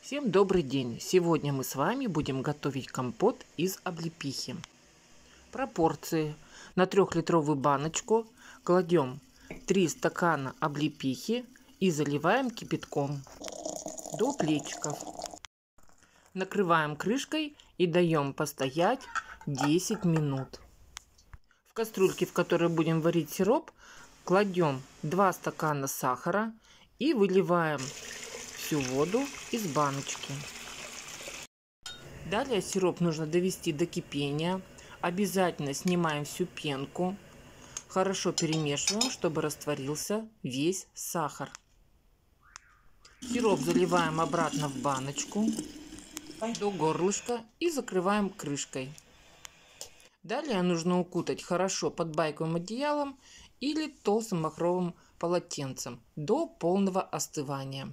Всем добрый день! Сегодня мы с вами будем готовить компот из облепихи. Пропорции. На трехлитровую баночку кладем 3 стакана облепихи и заливаем кипятком до плечиков. Накрываем крышкой и даем постоять 10 минут. В кастрюльке, в которой будем варить сироп, кладем 2 стакана сахара и выливаем всю воду из баночки. Далее сироп нужно довести до кипения. Обязательно снимаем всю пенку. Хорошо перемешиваем, чтобы растворился весь сахар. Сироп заливаем обратно в баночку до горлышка и закрываем крышкой. Далее нужно укутать хорошо под байковым одеялом или толстым махровым полотенцем до полного остывания.